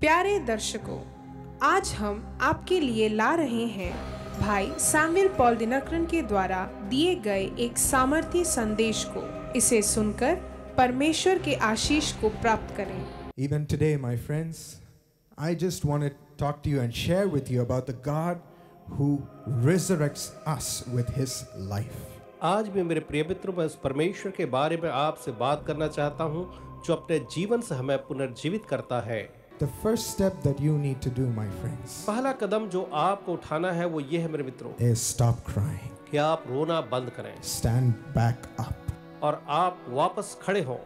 प्यारे दर्शकों, आज हम आपके लिए ला रहे हैं भाई सैमुअल पॉल दिनकरन के द्वारा दिए गए एक सामर्थ्य संदेश को। इसे सुनकर परमेश्वर के आशीष को प्राप्त करें even today my friends I just want to talk to you and share with you about the God who resurrects us with his life आज भी मेरे प्रिय मित्रों मैं उस परमेश्वर के बारे में आपसे बात करना चाहता हूँ जो अपने जीवन से हमें पुनर्जीवित करता है The first step that you need to do, my friends, पहला कदम जो आपको उठाना है वो ये है मेरे मित्रों। Is stop crying. कि आप रोना बंद करें। Stand back up. और आप वापस खड़े हो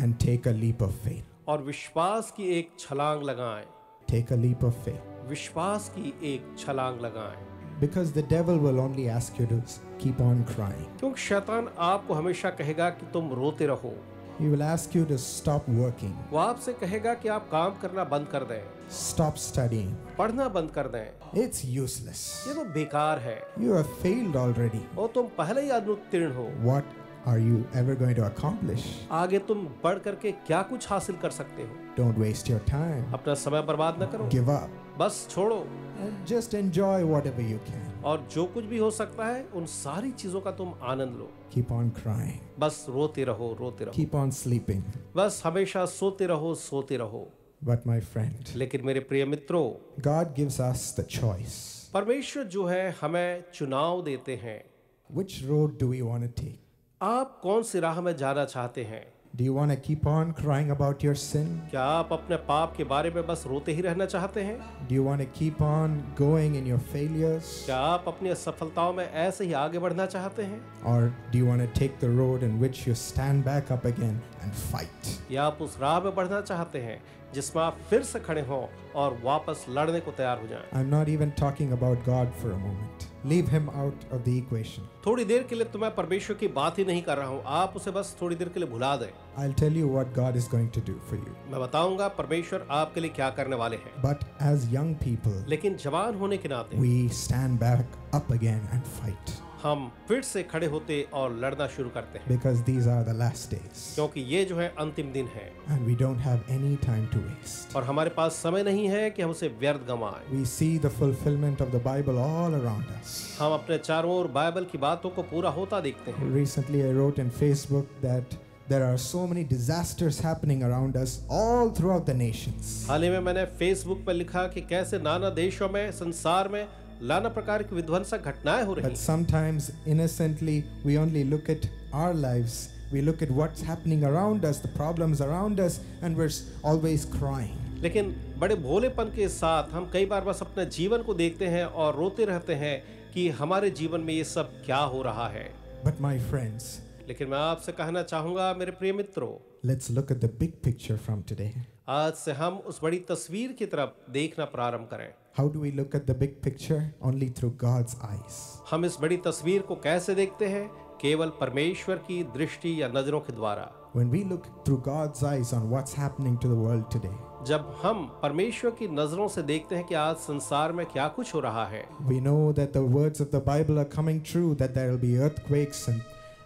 and take a leap of faith और विश्वास की एक छलांग लगाएँ take a leap of faith विश्वास की एक छलांग लगाएँ because the devil will only ask you to keep on crying क्योंकि शैतान आपको हमेशा कहेगा कि तुम रोते रहो He will ask you to stop working. वो आपसे कहेगा कि आप काम करना बंद कर दें. Stop studying. पढ़ना बंद कर दें. It's useless. ये तो बेकार है. You have failed already. ओ तुम पहले ही अनुत्तीर्ण हो. What are you ever going to accomplish? आगे तुम बढ़ करके क्या कुछ हासिल कर सकते हो Don't waste your time. अपना समय बर्बाद न करो Give up. बस छोड़ो And just enjoy whatever you can. और जो कुछ भी हो सकता है उन सारी चीज़ों का तुम आनंद लो Keep on crying. बस रोते रहो रोते रहो Keep on sleeping. बस हमेशा सोते रहो सोते रहो But my friend, लेकिन मेरे प्रिय मित्रों God gives us the choice. परमेश्वर जो है हमें चुनाव देते हैं Which road do we want to take? आप कौन सी राह में जाना चाहते हैं Do you want to keep on crying about your sin? क्या आप अपने पाप के बारे में बस रोते ही रहना चाहते हैं Do you want to keep on going in your failures? क्या आप अपनी असफलताओं में ऐसे ही आगे बढ़ना चाहते हैं Or do you want to take the road in which you stand back up again and fight? या आप उस राह में बढ़ना चाहते हैं जिसमें आप फिर से खड़े हों और वापस लड़ने को तैयार हो जाएँ I'm not even talking about God for a moment. Leave him out of the equation थोड़ी देर के लिए तो मैं परमेश्वर की बात ही नहीं कर रहा हूँ। आप उसे बस थोड़ी देर के लिए भुला दें। I will tell you what God is going to do for you मैं बताऊँगा परमेश्वर आपके लिए क्या करने वाले हैं। बट एज यंग पीपल लेकिन जवान होने के नाते we stand back up again and fight हम फिर से खड़े होते और लड़ना शुरू करते हैं। Because these are the last days क्योंकि ये जो है अंतिम दिन है। And we don't have any time to waste और हमारे पास समय नहीं है कि हम उसे व्यर्थ गंवाएँ। We see the fulfilment of the Bible all around us हम अपने चारों ओर बाइबल की बातों को पूरा होता देखते हैं। Recently I wrote in Facebook that There are so many disasters happening around us all throughout the nations. हाल ही में मैंने Facebook पर लिखा कि कैसे नाना देशों में संसार में नाना प्रकार की विध्वंसक घटनाएँ हो रही But sometimes, innocently, we only look at our lives. We look at what's happening around us, the problems around us, and we're always crying. लेकिन बड़े भोलेपन के साथ हम कई बार बस अपने जीवन को देखते हैं और रोते रहते हैं कि हमारे जीवन में ये सब क्या हो रहा है But, my friends, लेकिन मैं आपसे कहना चाहूँगा मेरे प्रिय मित्रों let's look at the big picture from today. आज से हम उस बड़ी तस्वीर की तरफ़ देखना प्रारंभ करें How do we look at the big picture? Only through God's eyes. हम इस बड़ी तस्वीर को कैसे देखते हैं केवल परमेश्वर की दृष्टि या नज़रों के द्वारा When we look through God's eyes on what's happening to the world today, जब हम परमेश्वर की नज़रों से देखते हैं कि आज संसार में क्या कुछ हो रहा है we know that the words of the Bible are coming true, that there will be earthquakes and,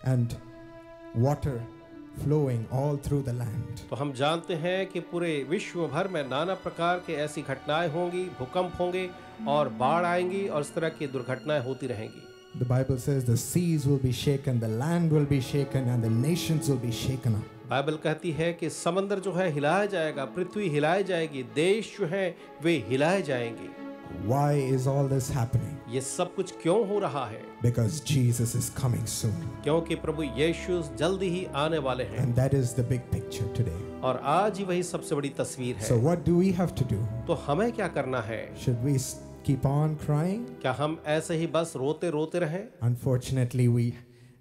and water flowing all through the land. तो हम जानते हैं कि पूरे विश्व भर में नाना प्रकार के ऐसी घटनाएँ होंगी भूकंप होंगे और बाढ़ आएँगी और इस तरह की दुर्घटनाएँ होती रहेंगी The Bible says the seas will be shaken, the land will be shaken, and the nations will be shaken up. Bible कहती है कि समंदर जो है हिलाया जाएगा पृथ्वी हिलाई जाएगी देश जो है वे हिलाए जाएँगे Why is all this happening? ये सब कुछ क्यों हो रहा है Because Jesus is coming soon. क्योंकि प्रभु यीशु जल्दी ही आने वाले हैं And that is the big picture today. और आज ही वही सबसे बड़ी तस्वीर So, है what do we have to do? तो हमें क्या करना है Should we s- keep on crying? क्या हम ऐसे ही बस रोते रोते रहें Unfortunately, we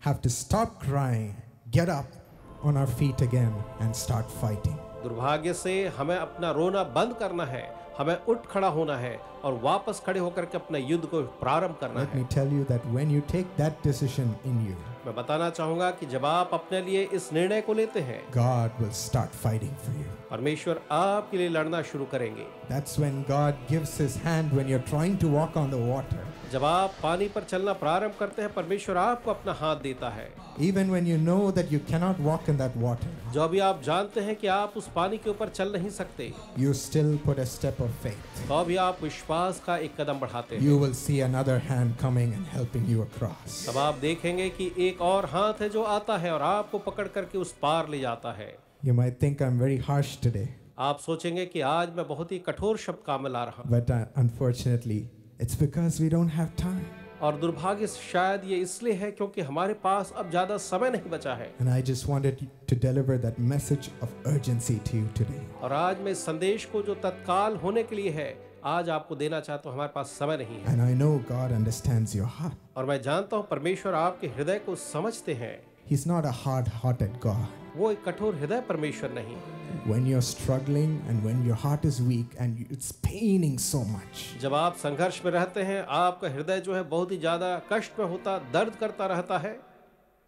have to stop crying, get up on our feet again, and start fighting. दुर्भाग्य से हमें अपना रोना बंद करना है हमें उठ खड़ा होना है और वापस खड़े होकर के अपने युद्ध को प्रारंभ करना Let है me tell you that when you take that decision in you, मैं बताना चाहूँगा कि जब आप अपने लिए इस निर्णय को लेते हैं God will start fighting for you. परमेश्वर आपके लिए लड़ना शुरू करेंगे That's when God gives His hand when you're trying to walk on the water. जब आप पानी पर चलना प्रारंभ करते हैं परमेश्वर आपको अपना हाथ देता है। Even when you know that you cannot walk in that water जो भी आप जानते हैं कि आप उस पानी के ऊपर चल नहीं सकते यू स्टिल तो आप विश्वास का एक कदम बढ़ाते हैं। You will see another hand coming and helping you across तब आप देखेंगे कि एक और हाथ है जो आता है और आपको पकड़ करके उस पार ले जाता है। You might think I am very harsh today आप सोचेंगे कि आज मैं बहुत ही कठोर शब्द काम ला रहा हूँ। But unfortunately it's because we don't have time. और दुर्भाग्य शायद ये इसलिए है क्योंकि हमारे पास अब ज़्यादा समय नहीं बचा है And I just wanted to deliver that message of urgency to you today. और आज मैं संदेश को जो तत्काल होने के लिए है आज आपको देना चाहता हूँ हमारे पास समय नहीं है And I know God understands your heart. और मैं जानता हूँ परमेश्वर आपके हृदय को समझते हैं He's not a hard hearted God. वो एक कठोर हृदय परमेश्वर नहीं When you're struggling and when your heart is weak and it's paining so much, जब आप संघर्ष में रहते हैं आपका हृदय जो है बहुत ही ज़्यादा कष्ट में होता दर्द करता रहता है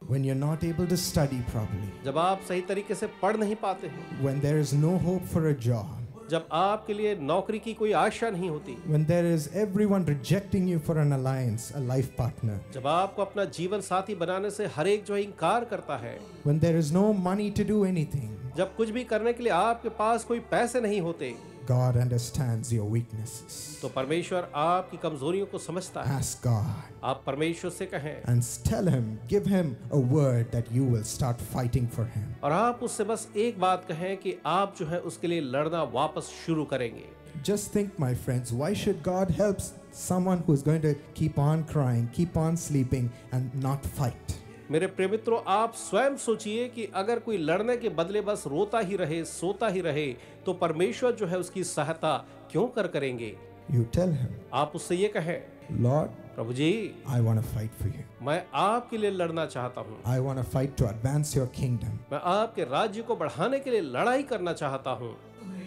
when you're not able to study properly, जब आप सही तरीके से पढ़ नहीं पाते हैं when there is no hope for a job, जब आपके लिए नौकरी की कोई आशा नहीं होती when there is everyone rejecting you for an alliance, a life partner, जब आपको अपना जीवन साथी बनाने से हर एक जो है इनकार करता है when there is no money to do anything, जब कुछ भी करने के लिए आपके पास कोई पैसे नहीं होते God understands your weaknesses. तो परमेश्वर आपकी कमजोरियों को समझता है Ask God आप परमेश्वर से कहें and tell Him, give Him a word that you will start fighting for Him. और आप उससे बस एक बात कहें कि आप जो है उसके लिए लड़ना वापस शुरू करेंगे Just think, my friends, why should God help someone who's going to keep on crying, keep on sleeping, and not fight? मेरे प्रिय मित्रों आप स्वयं सोचिए कि अगर कोई लड़ने के बदले बस रोता ही रहे सोता ही रहे तो परमेश्वर जो है उसकी सहायता क्यों कर करेंगे You tell Him, आप उससे ये कहें Lord, Prabhu ji want to fight for you. मैं आपके लिए लड़ना चाहता हूँ want to fight to advance your kingdom. मैं आपके राज्य को बढ़ाने के लिए लड़ाई करना चाहता हूँ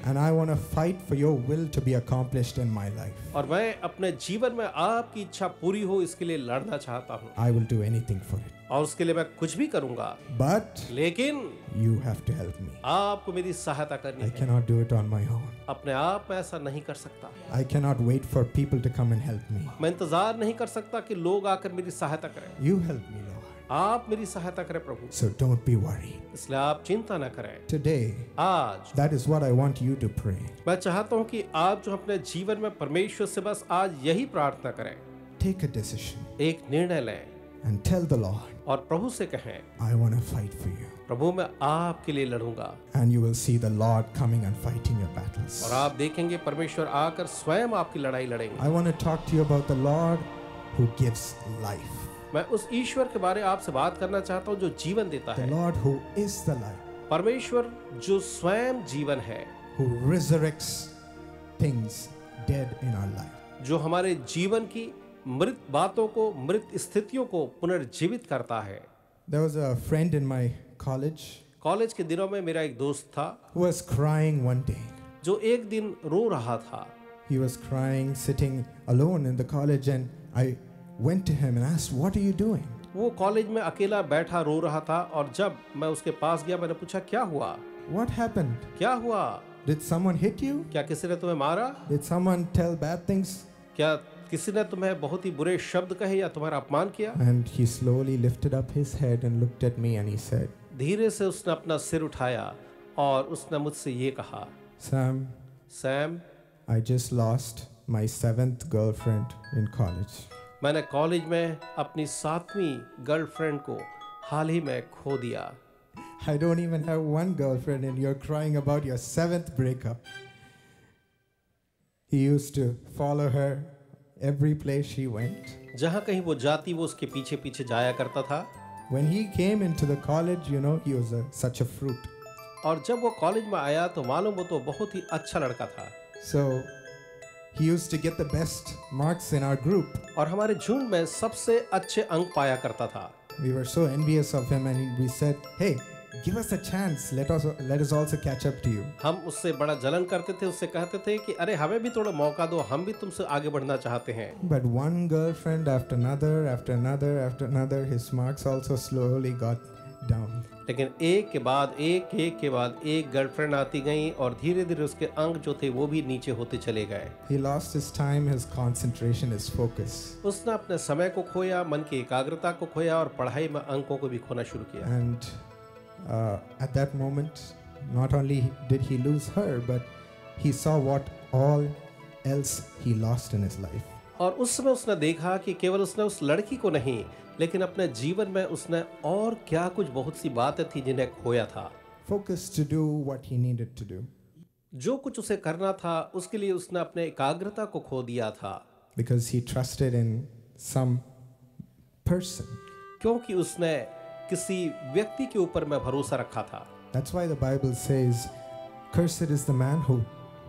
And I want to fight for your will to be accomplished in my life. और मैं अपने जीवन में आपकी इच्छा पूरी हो इसके लिए लड़ना चाहता हूँ I will do anything for it. और उसके लिए मैं कुछ भी करूंगा But लेकिन you have to help me. आपको मेरी सहायता करनी I है cannot do it on my own. अपने आप में ऐसा नहीं कर सकता I cannot wait for people to come and help me. मैं इंतजार नहीं कर सकता कि लोग आकर मेरी सहायता करें You help me, Lord. आप मेरी सहायता करें प्रभु। सो डोंट बी वरी इसलिए आप चिंता ना करें। टुडे आज that is what I want you to pray मैं चाहता हूँ कि आप जो अपने जीवन में परमेश्वर से बस आज यही प्रार्थना करें। टेक अ डिसीज़न एक निर्णय लें। एंड टेल द लॉर्ड और प्रभु से कहें I want to fight for you प्रभु मैं आपके लिए लड़ूँगा। And you will see the Lord coming and fighting your battles और आप देखेंगे परमेश्वर आकर स्वयं आपकी लड़ाई लड़ेंगे। I want to talk to you about the Lord who gives life मैं उस ईश्वर के बारे आपसे बात करना चाहता हूँ जो जीवन देता The है who is the life, परमेश्वर जो स्वयं जीवन है who resurrects things dead in our life. जो हमारे जीवन की मृत बातों को मृत स्थितियों को पुनर्जीवित करता है There was a friend in my college college के दिनों में मेरा एक दोस्त था who was crying one day. जो एक दिन रो रहा था He was crying, sitting alone in the college, and I went to him and asked, What are you doing? वो कॉलेज में अकेला बैठा रो रहा था और जब मैं उसके पास गया मैंने पूछा क्या हुआ What happened? क्या हुआ Did someone hit you? क्या किसी ने तुम्हें मारा Did someone tell bad things? क्या किसी ने तुम्हें बहुत ही बुरे शब्द कहे या तुम्हारा अपमान किया And he slowly lifted up his head and looked at me and he said, धीरे से उसने अपना सिर उठाया और उसने मुझसे ये कहा Sam, Sam I just lost my seventh girlfriend in college. मैंने कॉलेज में अपनी सातवीं गर्लफ्रेंड को हाल ही में खो दिया I don't even have one girlfriend, and you're crying about your seventh breakup. He used to follow her every place she went. जहाँ कहीं वो जाती वो उसके पीछे पीछे जाया करता था When he came into the college, you know, he was a, such a fruit. और जब वो कॉलेज में आया तो मालूम वो तो बहुत ही अच्छा लड़का था So he used to get the best marks in our group. और हमारे झुंड में सबसे अच्छे अंक पाया करता था We were so envious of him, and we said, Hey, give us a chance. Let us let us also catch up to you. हम उससे बड़ा जलन करते थे उससे कहते थे कि अरे हमें भी थोड़ा मौका दो हम भी तुमसे आगे बढ़ना चाहते हैं But one girlfriend after another, after another, after another, his marks also slowly got down. लेकिन एक के बाद एक एक के बाद एक गर्लफ्रेंड आती गई और धीरे धीरे उसके अंक जो थे वो भी नीचे होते चले गए He lost his time, his concentration, his focus. उसने अपने समय को खोया मन की एकाग्रता को खोया और पढ़ाई में अंकों को भी खोना शुरू किया And uh, at that moment, not only did he lose her, but he saw what all else he lost in his life. और उस समय उसने देखा कि केवल उसने उस लड़की को नहीं लेकिन अपने जीवन में उसने और क्या कुछ बहुत सी बातें थी जिन्हें खोया था Focus to do what he needed to do जो कुछ उसे करना था उसके लिए उसने अपने एकाग्रता को खो दिया था because he trusted in some person. क्योंकि उसने किसी व्यक्ति के ऊपर में भरोसा रखा था That's why the Bible says, Cursed is the man who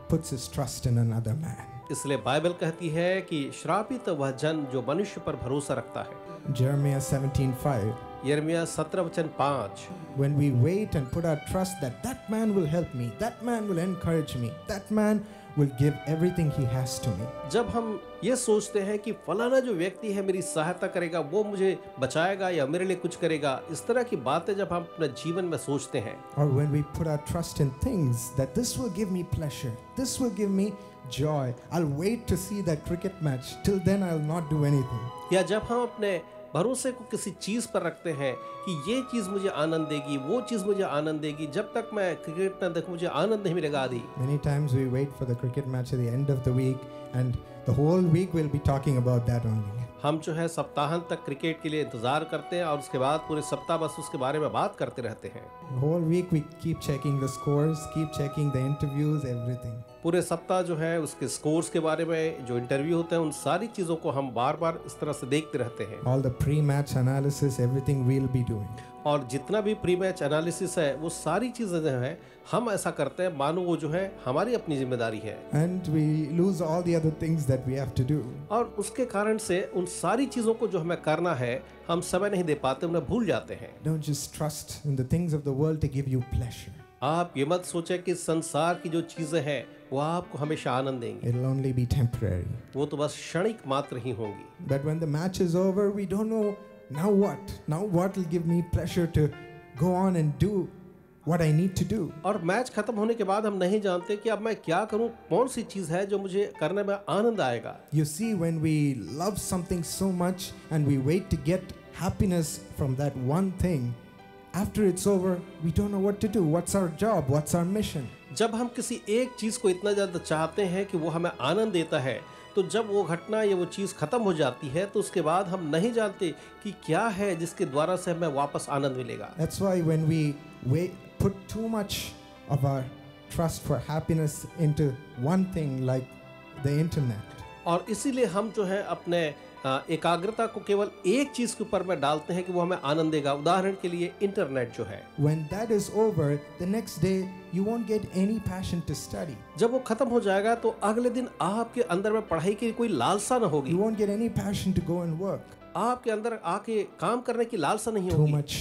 puts his trust in another man. इसलिए बाइबल कहती है कि श्रापित वह जन जो मनुष्य पर भरोसा रखता है। Jeremiah 17:5 यर्मिया सत्रह वचन पाँच When we wait and put our trust that that man will help me, that man will encourage me, that man will give everything he has to me. जब हम ये सोचते हैं कि फलाना जो व्यक्ति है मेरी सहायता करेगा वो मुझे बचाएगा या मेरे लिए कुछ करेगा इस तरह की बातें जब हम अपने जीवन में सोचते हैं Or when we put our trust in things that this will give me pleasure, this will give me joy. I'll wait to see that cricket match. Till then, I'll not do anything. या जब हम अपने भरोसे को किसी चीज़ पर रखते हैं कि ये चीज़ मुझे आनंद देगी वो चीज़ मुझे आनंद देगी। जब तक मैं क्रिकेट ना देखूँ मुझे आनंद नहीं मिलेगा आदि many times we wait for the cricket match at the end of the week and the whole week will be talking about that only हम जो है सप्ताहांत तक क्रिकेट के लिए इंतज़ार करते हैं और उसके बाद पूरे सप्ताह बस उसके बारे में बात करते रहते हैं। Whole week we keep checking the scores, keep checking the interviews, everything. पूरे सप्ताह जो है उसके स्कोर्स के बारे में जो इंटरव्यू होते हैं उन सारी चीज़ों को हम बार बार इस तरह से देखते रहते हैं All the pre match analysis, everything we'll be doing. और जितना भी प्री मैच एनालिसिस है वो सारी चीज़ें जो है हम ऐसा करते हैं मानो वो जो है हमारी अपनी ज़िम्मेदारी है And we lose all the other things that we have to do. और उसके कारण से उन सारी चीज़ों को जो हमें करना है हम समय नहीं दे पाते उन्हें भूल जाते हैं। Don't just trust in the things of the world to give you pleasure आप ये मत सोचे कि संसार की जो चीज़ें हैं वो आपको हमेशा आनंद देंगे। It will only be temporary वो तो बस क्षणिक मात्र ही होंगी। But when the match is over we don't know now what now what will give me pressure to go on and do what I need to do. और match खत्म होने के बाद हम नहीं जानते कि अब मैं क्या करूँ कौन सी चीज़ है जो मुझे करने में आनंद आएगा You see, when we love something so much and we wait to get happiness from that one thing, after it's over, we don't know what to do. What's our job? What's our mission? जब हम किसी एक चीज़ को इतना ज़्यादा चाहते हैं कि वो हमें आनंद देता है तो जब वो घटना या वो चीज़ खत्म हो जाती है तो उसके बाद हम नहीं जानते कि क्या है जिसके द्वारा से हमें वापस आनंद मिलेगा That's why when we wait, put too much of our trust for happiness into one thing like the internet, और इसीलिए हम जो है अपने अ, एकाग्रता को केवल एक चीज़ के ऊपर में डालते हैं कि वो हमें आनंद देगा उदाहरण के लिए इंटरनेट जो है when that is over, the next day you won't get any passion to study. जब वो खत्म हो जाएगा तो अगले दिन आपके अंदर में पढ़ाई की कोई लालसा न होगी You won't get any passion to go and work. आपके अंदर आके काम करने की लालसा नहीं Too much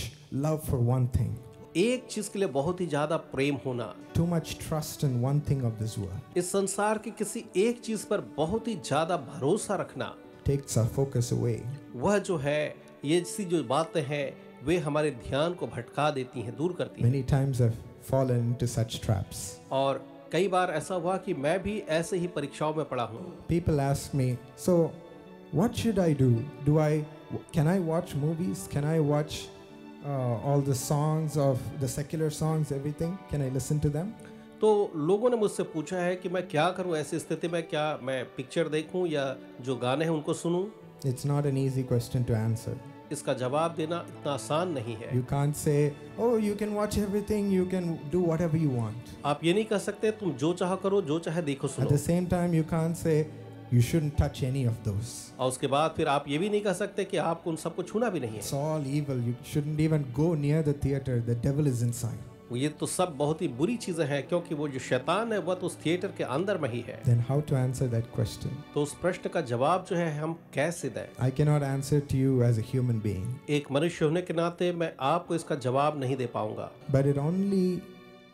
love for one thing, एक चीज़ के लिए बहुत ही ज़्यादा प्रेम होना। Too much trust in one thing of this world इस संसार के किसी एक चीज़ पर बहुत ही ज़्यादा भरोसा रखना। टेक्स आवर फोकस अवे वह जो है ये सी जो बातें हैं वे हमारे ध्यान को भटका देती हैं दूर करती हैं। Many times I have fallen into such traps और कई बार ऐसा हुआ कि मैं भी ऐसे ही परीक्षाओं में पड़ा हूँ। People ask me so what should I do do I can I watch movies can I watch uh, all the songs of the secular songs everything can i listen to them? तो लोगों ने मुझसे पूछा है कि मैं क्या करूँ ऐसी स्थिति में क्या मैं पिक्चर देखूँ या जो गाने हैं उनको सुनूं? It's not an easy question to answer इसका जवाब देना इतना आसान नहीं है। You can't say oh you can watch everything you can do whatever you want आप ये नहीं कह सकते तुम जो चाहो करो जो चाहे देखो सुनो at the same time you can't say you shouldn't touch any of those. और उसके बाद फिर आप ये भी नहीं कह सकते कि आपको उन सबको छूना भी नहीं है It's all evil. You shouldn't even go near the theater. The devil is inside. ये तो सब बहुत ही बुरी चीज़ें हैं क्योंकि वो जो शैतान है वह तो उस थिएटर के अंदर में ही है Then, how to answer that question? तो उस प्रश्न का जवाब जो है हम कैसे दें I cannot answer to you as a human being, एक मनुष्य होने के नाते मैं आपको इसका जवाब नहीं दे पाऊँगा but it only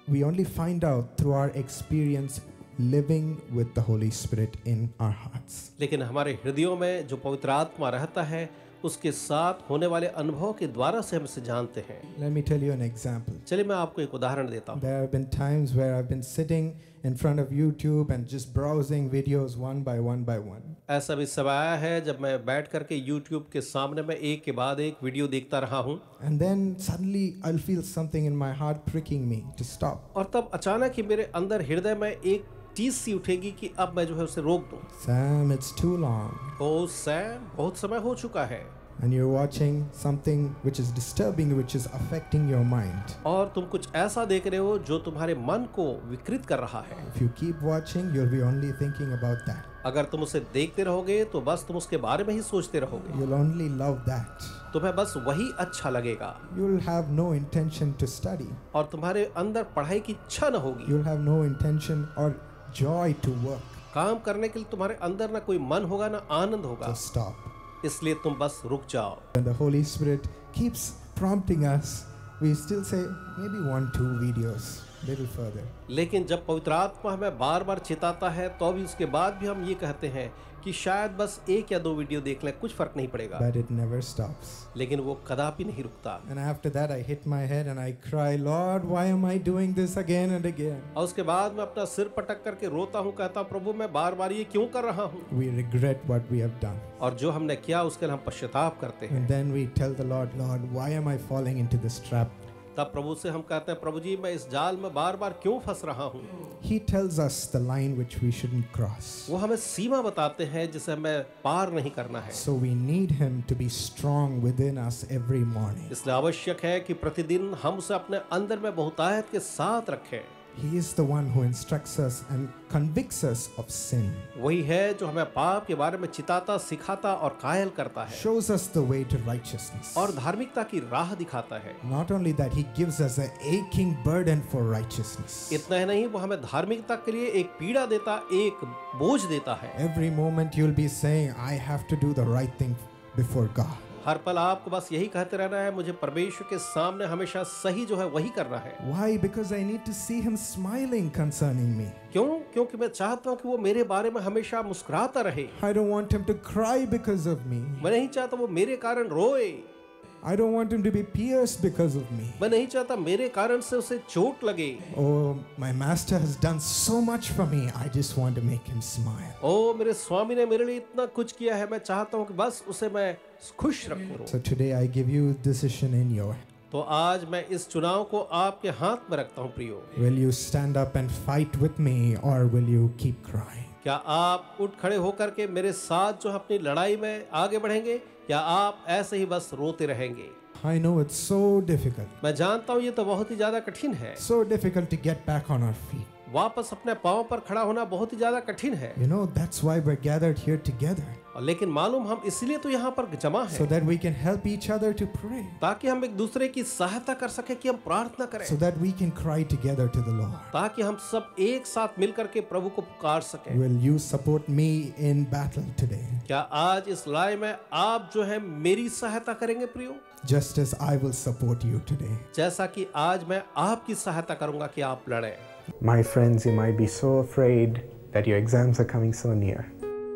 we only find out through our experience living with the Holy Spirit in our hearts. लेकिन हमारे हृदयों में जो पवित्र आत्मा रहता है उसके साथ होने वाले अनुभव के द्वारा से हम इसे जानते हैं Let me tell you an example. चलिए मैं आपको एक उदाहरण देता हूँ There have been times where I've been sitting in front of YouTube and just browsing videos one by one by one. ऐसा भी समय आया है जब मैं बैठ करके YouTube के सामने में एक के बाद एक वीडियो देखता रहा हूँ And then suddenly I'll feel something in my heart pricking me to stop. और तब अचानक ही मेरे अंदर हृदय में एक चीज़ सी उठेगी कि अब मैं जो है उसे रोक दूँ। Sam it's too long oh Sam बहुत समय हो चुका है। And you are watching something which is disturbing which is affecting your mind और तुम कुछ ऐसा देख रहे हो जो तुम्हारे मन को विकृत कर रहा है। If you keep watching you will be only thinking about that अगर तुम उसे देखते रहोगे तो बस तुम उसके बारे में ही सोचते रहोगे। You will only love that तुम्हें बस वही अच्छा लगेगा। You will have no intention to study और तुम्हारे अंदर पढ़ाई की इच्छा न होगी। You will have no intention और जॉय टू वर्क काम करने के लिए तुम्हारे अंदर ना कोई मन होगा ना आनंद होगा। स्टॉप इसलिए तुम बस रुक जाओ। And Holy Spirit keeps prompting us we still say maybe one two videos लेकिन जब पवित्र आत्मा हमें बार बार चेताता है तो भी उसके बाद भी हम ये कहते हैं कि शायद बस एक या दो वीडियो देख लें कुछ फ़र्क नहीं पड़ेगा But it never stops. लेकिन वो कदापि नहीं रुकता And after that, I hit my head and I cry, Lord, why am I doing this again and again? और उसके बाद मैं अपना सिर पटक करके रोता हूँ कहता प्रभु मैं बार बार ये क्यों कर रहा हूँ We regret what we have done. और जो हमने किया उसके लिए हम पश्चाताप करते हैं And then we tell the Lord, Lord, why am I falling into this trap? तब प्रभु से हम कहते हैं प्रभु जी मैं इस जाल में बार बार क्यों फंस रहा हूँ He tells us the line which we shouldn't cross. वो हमें सीमा बताते हैं जिसे हमें पार नहीं करना है So we need Him to be strong within us every morning. इसलिए आवश्यक है कि प्रतिदिन हम उसे अपने अंदर में बहुतायत के साथ रखें He is the one who instructs us and convicts us of sin, वही है जो हमें पाप के बारे में चिताता सिखाता और कायल करता है shows us the way to righteousness. और धार्मिकता की राह दिखाता है Not only that, He gives us an aching burden for righteousness. इतना ही नहीं वो हमें धार्मिकता के लिए एक पीड़ा देता एक बोझ देता है Every moment you'll be saying, I have to do the right thing before God. हर पल आपको बस यही कहते रहना है मुझे परमेश्वर के सामने हमेशा सही जो है वही करना है Why? Because I need to see Him smiling concerning me. क्यों क्योंकि मैं चाहता हूँ कि वो मेरे बारे में हमेशा मुस्कुराता रहे I don't want Him to cry because of me. मैं नहीं चाहता वो मेरे कारण रोए I don't want Him to be pierced because of me. मैं नहीं चाहता मेरे कारण से उसे चोट लगे Oh, my Master has done so much for me. I just want to make Him smile. ओ मेरे स्वामी ने मेरे लिए इतना कुछ किया है मैं चाहता हूँ कि बस उसे मैं खुश रखो। So today I give you decision in your तो आज मैं इस चुनाव को आपके हाथ में रखता हूँ प्रियो। Will you stand up and fight with me और विल यू कीप क्राइंग क्या आप उठ खड़े होकर के मेरे साथ जो अपनी लड़ाई में आगे बढ़ेंगे या आप ऐसे ही बस रोते रहेंगे? I know it's so difficult मैं जानता हूँ ये तो बहुत ही ज़्यादा कठिन है। So difficult to get back on our feet वापस अपने पाँव पर खड़ा होना बहुत ही ज़्यादा कठिन है You know, that's why we're gathered here together. और लेकिन मालूम हम इसलिए तो यहाँ पर जमा हैं So that we can help each other to pray. ताकि हम एक दूसरे की सहायता कर सके कि हम प्रार्थना करें So that we can cry together to the Lord. ताकि हम सब एक साथ मिल करके प्रभु को पुकार सकें Will you support me in battle today? क्या आज इस लड़ाई में आप जो है मेरी सहायता करेंगे प्रियो Just as I will support you today. जैसा कि आज मैं आपकी सहायता करूँगा कि आप लड़ें My friends, you might be so afraid that your exams are coming so near.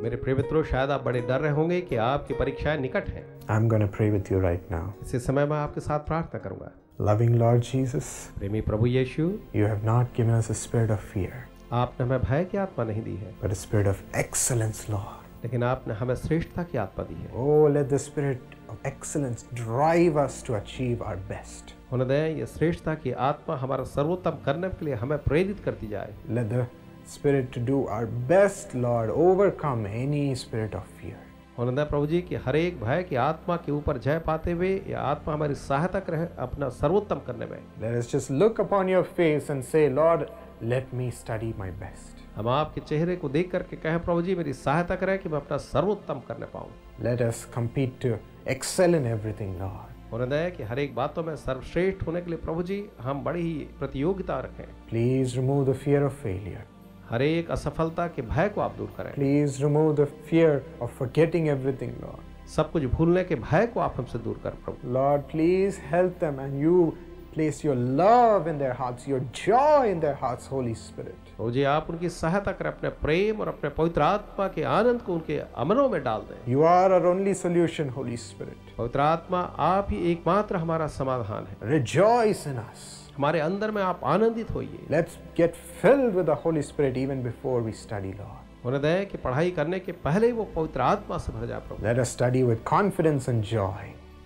मेरे प्रिय मित्रों शायद आप बड़े डर रहे होंगे कि आपकी परीक्षाएं निकट हैं I'm going to pray with you right now. इसी समय मैं आपके साथ प्रार्थना करूंगा Loving Lord Jesus, प्रेमी प्रभु यीशु you have not given us a spirit of fear, आपने हमें भय की आत्मा नहीं दी है but a spirit of excellence, Lord. लेकिन आपने हमें श्रेष्ठता की आत्मा दी है Oh, let the spirit of excellence drive us to achieve our best. दें ये श्रेष्ठता की आत्मा हमारा सर्वोत्तम करने के लिए हमें प्रेरित करती जाए Let the spirit to do our best, Lord, overcome any spirit of fear. होने प्रभु जी कि हर एक भय की आत्मा के ऊपर जय पाते हुए ये आत्मा हमारी सहायता करे अपना सर्वोत्तम करने में Let us just look upon your face and say, Lord, let me study my best. हम आपके चेहरे को देख करके कहें प्रभु जी मेरी सहायता करें कि मैं अपना सर्वोत्तम करने पाऊँ Let us compete to excel in everything, Lord. हृदय की हर एक बातों में सर्वश्रेष्ठ होने के लिए प्रभु जी हम बड़ी ही प्रतियोगिता रखें। Please remove the fear of failure हर एक असफलता के भय को आप दूर करें। Please remove the fear of forgetting everything Lord सब कुछ भूलने के भय को आप हमसे दूर कर प्रभु। Lord please help them and you place your love in their hearts your joy in their hearts Holy Spirit oh जी आप उनकी सहायता कर अपने प्रेम और अपने पवित्र आत्मा के आनंद को उनके अमनों में डाल दें। You are our only solution Holy Spirit पवित्र आत्मा आप ही एकमात्र हमारा समाधान है। रिजॉइस इन अस हमारे अंदर में आप आनंदित होइए। Let's get filled with the Holy Spirit even before we study Lord होने कि पढ़ाई करने के पहले ही वो पवित्र आत्मा से भर जाए प्रभु। Let us study with confidence and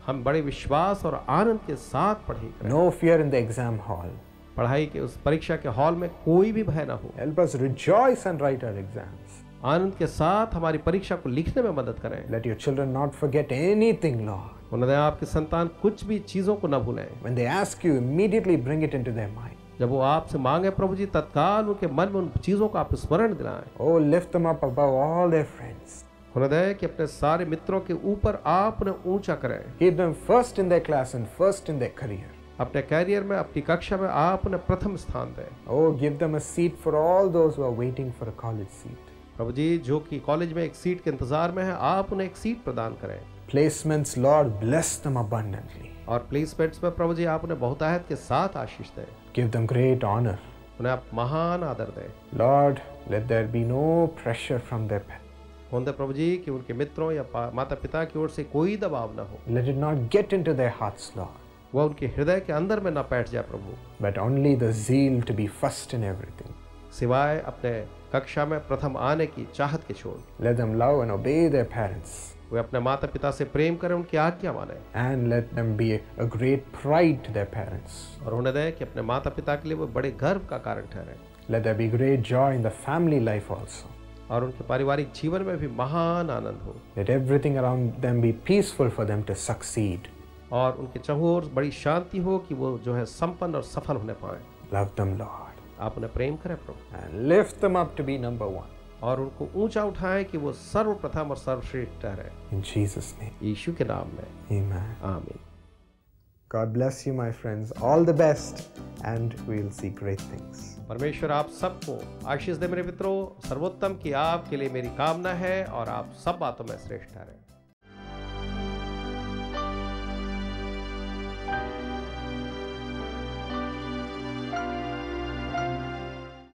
हम बड़े विश्वास और आनंद के साथ पढ़े no fear in the exam hall पढ़ाई के उस परीक्षा के हॉल में कोई भी भय ना हो। Help us rejoice and write our exams आनंद के साथ हमारी परीक्षा को लिखने में मदद करें। Let your children not forget anything Lord उन्होंने आपके संतान कुछ भी चीज़ों को ना भूलें। When they ask you immediately bring it into their mind जब वो आपसे मांगे प्रभु जी तत्काल उनके मन में उन चीज़ों का आप स्मरण दिलाएँ। ओ lift them up above all their friends हृदय के अपने सारे मित्रों के ऊपर आपने ऊँचा करें। Keep them first in their class and first in their career अपने करियर में अपनी कक्षा में आपने प्रथम स्थान दें। ओ give them a seat for all those who are waiting for a college seat प्रभु जी जो कि कॉलेज में एक सीट के इंतज़ार में है आप उन्हें एक सीट प्रदान करें। Placements Lord bless them abundantly और प्लेसमेंट्स में प्रभु जी आप उन्हें बहुत आहत के साथ आशीष दें। गिव देम ग्रेट ऑनर उन्हें आप महान आदर दें। Lord let there be no pressure from their होंदे प्रभु जी कि उनके मित्रों या माता पिता की ओर से कोई दबाव ना हो। Let it not get into their heart वह उनके हृदय के अंदर में ना बैठ जाए प्रभु। But only deal to be first in everything सिवाय अपने कक्षा में प्रथम आने की चाहत के छोड़। Let them love and obey their parents वे अपने माता पिता से प्रेम करें उनकी आज्ञा माने। And let them be a great pride to their parents और उन्हें दे कि अपने माता पिता के लिए वो बड़े गर्व का कारण ठहरे। Let there be great joy in the family life also और उनके पारिवारिक जीवन में भी महान आनंद हो Let everything around them be peaceful for them to succeed. और उनके चहुओर बड़ी शांति हो कि वो जो है संपन्न और सफल होने पाए Love them, Lord. आप उन्हें प्रेम करें प्रभु And lift them up to be number one. और उनको ऊँचा उठाए कि वो सर्वप्रथम और सर्वश्रेष्ठ ठहरे In Jesus' name. यीशु के नाम में Amen. आमीन God bless you, my friends. All the best, and we'll see great things. परमेश्वर आप सबको आशीष दे मेरे मित्रों सर्वोत्तम की आपके लिए मेरी कामना है और आप सब बातों में श्रेष्ठ ठहरे